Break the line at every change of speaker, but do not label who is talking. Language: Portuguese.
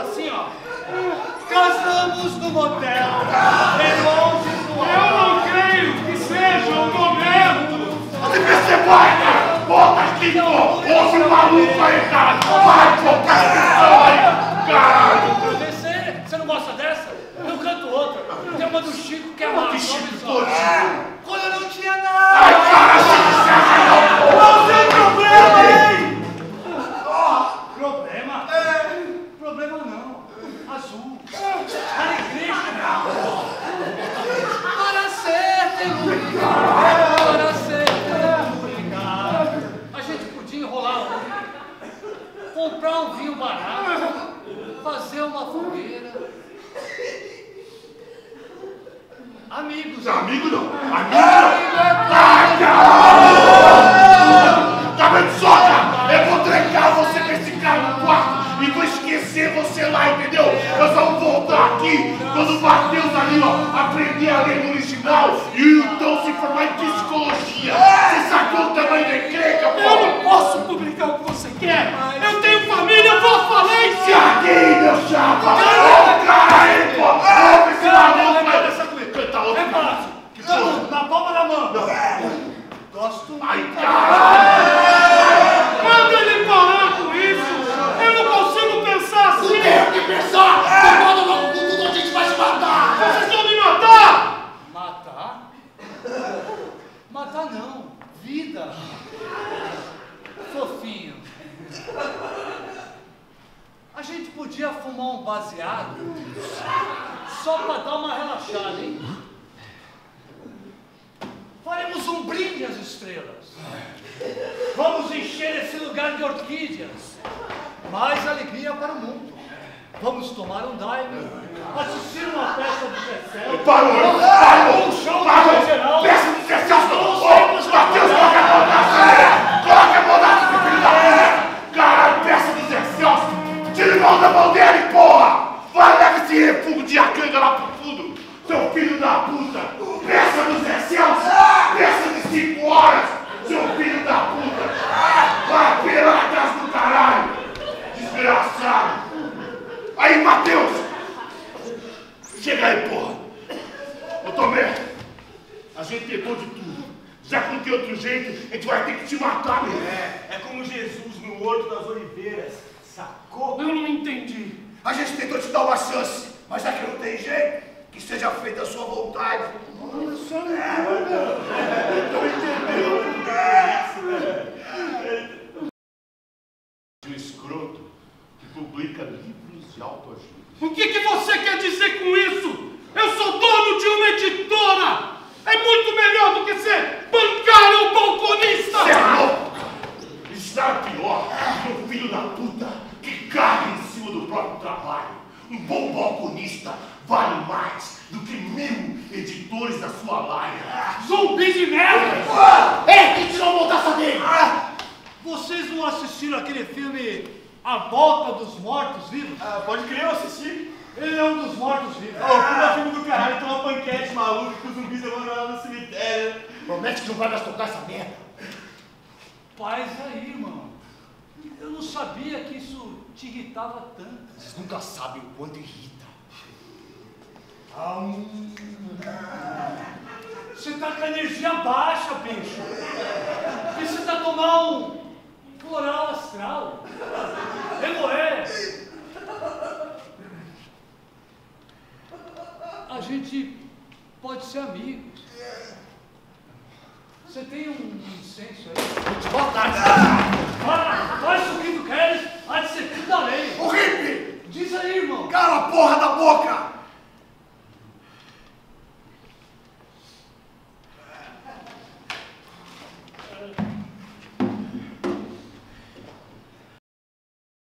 assim, ó. Casamos no motel, relógios no ar.
Eu não
creio
que seja o momento. Você
percebeu,
Bota
aqui, pô. ouve o maluco
aí, cara. Amigos. Amigo não!
Amigo não! Amigo é podia fumar um baseado só pra dar uma relaxada, hein? Faremos um brinde às estrelas. Vamos encher esse lugar de orquídeas. Mais alegria para o mundo. Vamos tomar um daime, assistir uma de Zé
Parou! Parou! Aí, Matheus! Chega aí, porra! Ô Tomé, a gente tentou de tudo. Já que não tem outro jeito, a gente vai ter que te matar mesmo.
É, é como Jesus no Horto das Oliveiras. Sacou?
Eu não entendi.
A gente tentou te dar uma chance, mas já que não tem jeito, que seja feita a sua vontade. Um escroto que publica livros autoajuda.
O que, que você quer dizer com isso? Eu sou dono de uma editora. É muito melhor do que ser bancário ou balconista.
Você é louco! Está pior que um filho da puta que caga em cima do próprio trabalho. Um bom balconista vale mais do que mil editores da sua laia.
Zumbi de merda.
Ei, quem tirou a moldaça dele?
Vocês não assistiram aquele filme A Volta dos Mortos Vivos?
Ah, pode crer, eu assisti.
Ele é um dos mortos vivos.
Ô, puta filme do caralho, tem uma panquete maluca que os zumbis levaram lá no cemitério.
Promete que não vai mais tocar essa merda.
Paz aí, irmão. Eu não sabia que isso te irritava tanto.
Vocês nunca sabem o quanto irrita.
Você tá com a energia baixa, bicho. Precisa tomar um floral astral. Remoer. A gente pode ser amigos. Você tem um incenso aí?